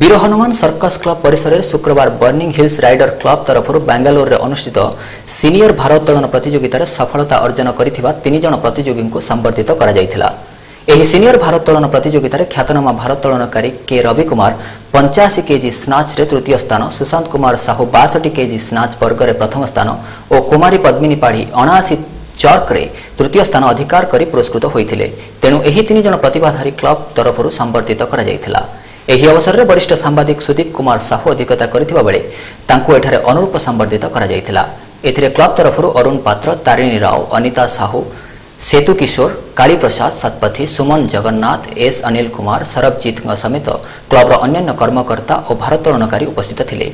ବୀର Hanuman circus club ପରିସରରେ ଶୁକ୍ରବାର burning hills rider club ତରଫରୁ ବାଙ୍ଗାଲୋରରେ ଅନୁଷ୍ଠିତ ସିନିୟର ଭାରୋତ୍ତୋଳନ ପ୍ରତିଯୋଗିତାରେ ସଫଳତା ଅର୍ଜନ କରିଥିବା ତିନି ଜଣ ପ୍ରତିଯୋଗୀଙ୍କୁ ସମ୍ବର୍ଦ୍ଧିତ କରାଯାଇଥିଲା। ଏହି ସିନିୟର ଭାରୋତ୍ତୋଳନ ପ୍ରତିଯୋଗିତାରେ ଖ୍ୟାତନାମା ଭାରୋତ୍ତୋଳନକାରୀ କେ ରବି କୁମାର ପଞ୍ଚାଅଶୀ କେଜି ସ୍ନାଚ୍ରେ ତୃତୀୟ ସ୍ଥାନ ସୁଶାନ୍ତ କୁମାର ସାହୁ ବାଷଠି କେଜି ସ୍ନାଚ୍ ବର୍ଗରେ ପ୍ରଥମ ସ୍ଥାନ ଓ କୁମାରୀ ପଦ୍ମିନୀ ପାଢ଼ୀ ଅଣାଅଶୀ ଚର୍କରେ ତୃତୀୟ ସ୍ଥାନ ଅଧିକାର କରି ପୁରସ୍କୃତ ହୋଇଥିଲେ। ତେଣୁ ଏହି ତିନି ଜଣ ପ୍ରତିଭାଧାରୀ କ୍ଲବ ତରଫରୁ ସମ୍ବର୍ଦ୍ଧିତ କରାଯାଇଥିଲା। ଏହି ଅବସରରେ ବରିଷ୍ଠ ସାମ୍ବାଦିକ ସୁଦୀପ କୁମାର ସାହୁ ଅଧିକତା କରିଥିବା ବେଳେ ତାଙ୍କୁ ଏଠାରେ ଅନୁରୂପ ସମ୍ବର୍ଦ୍ଧିତ କରାଯାଇଥିଲା। ଏଥିରେ କ୍ଲବ ତରଫରୁ ଅରୁଣ ପାତ୍ର ତାରିଣୀ ରାଓ ଅନିତା ସାହୁ ସେତୁ କିଶୋର କାଳୀପ୍ରସାଦ ଶତପଥୀ ସୁମନ ଜଗନ୍ନାଥ ଏସ୍. ଅନିଲ କୁମାର ସରବଜିତଙ୍କ ସମେତ କ୍ଲବର ଅନ୍ୟାନ୍ୟ କର୍ମକର୍ତ୍ତା ଓ ଭାରୋତ୍ତୋଳନକାରୀ ଉପସ୍ଥିତ ଥିଲେ।